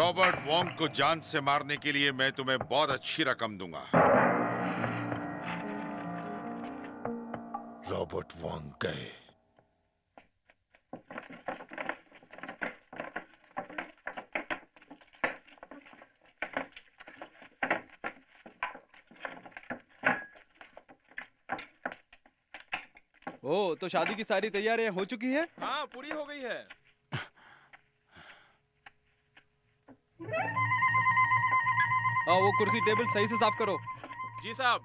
Robert Wong को जान से मारने के लिए मैं तुम्हें बहुत अच्छी रकम दूँगा। रॉबर्ट वॉन्ग गए। ओ तो शादी की सारी तैयारियाँ हो चुकी है? हाँ पूरी हो गई है। आ, वो कुर्सी टेबल सही से साफ़ करो। जी साहब।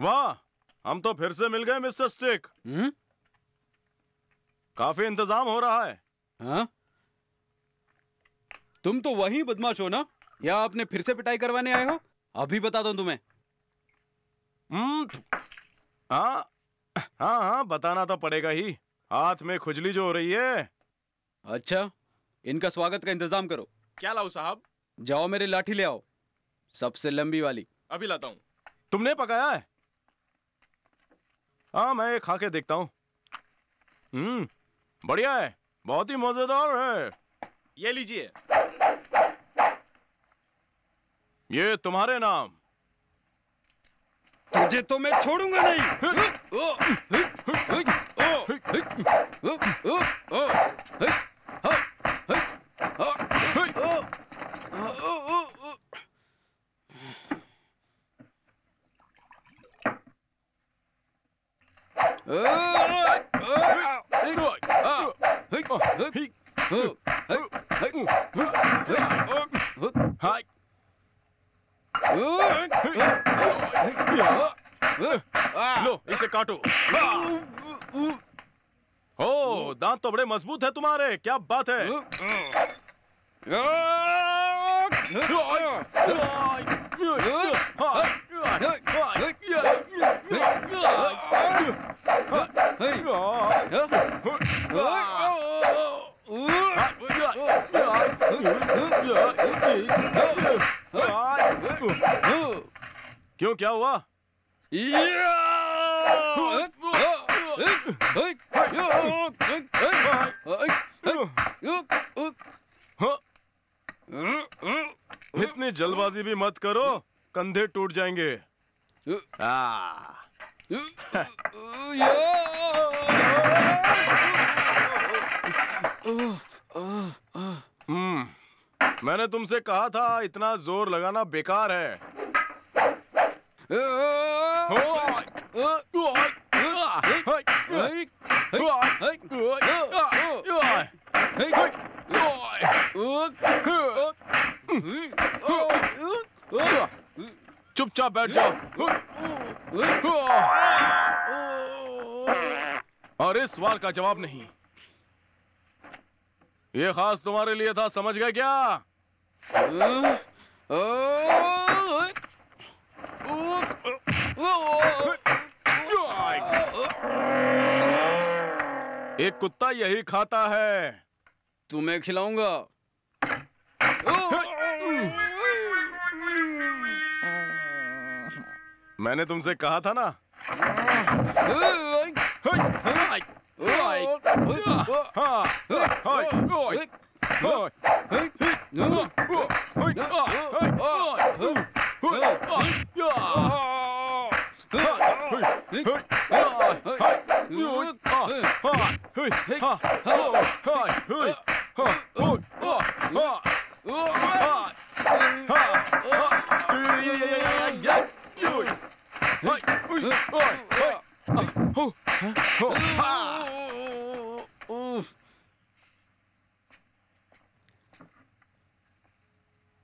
वाह हम तो फिर से मिल गए मिस्टर स्टिक। हम्म? काफ़ी इंतज़ाम हो रहा है। हाँ? तुम तो वही बदमाश हो ना? या आपने फिर से पिटाई करवाने आए हो? अभी बता दो तुम्हें। हम्म, हाँ हाँ हाँ बताना तो पड़ेगा ही। हाथ में खुजली जो हो रही है। अच्छा इनका स्वागत का इंतज़ाम करो क्या लाऊं साहब जाओ मेरी लाठी ले आओ सबसे लंबी वाली अभी लाता हूँ तुमने पकाया है हाँ मैं ये खा के देखता हूँ हम्म बढ़िया है बहुत ही मज़ेदार है ये लीजिए ये तुम्हारे नाम तुझे तो मैं छोड़ूँगा नहीं हाय इसे काटो दांत तो बड़े मज़बूत है तुम्हारे क्या बात है क्यों क्या हुआ? इतनी जल्दबाजी भी मत करो कंधे टूट जाएँगे। आ, हम्म मैंने तुमसे कहा था, इतना ज़ोर लगाना बेकार है। चुपचाप बैठ जाओ। और इस सवाल का जवाब नहीं। ये खास तुम्हारे लिए था समझ गए क्या? एक कुत्ता यही खाता है। तुम्हें खिलाऊँगा। मैंने तुमसे कहा था ना? Hey!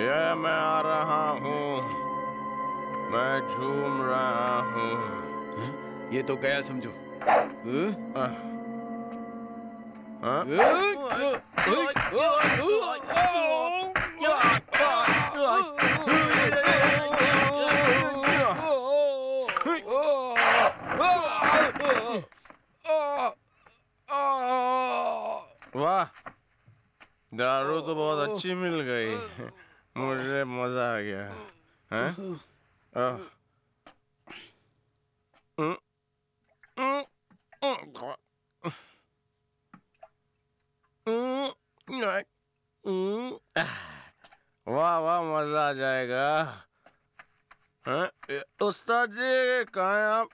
ये मैं आ रहा हूँ मैं झूम रहा हूँ ये तो गया समझो हाँ? दारू तो बहुत अच्छी मिल गई। मुझे मज़ा आ गया। वाह वाह मज़ा आ जाएगा। उस्ताद जी कहा हैं आप?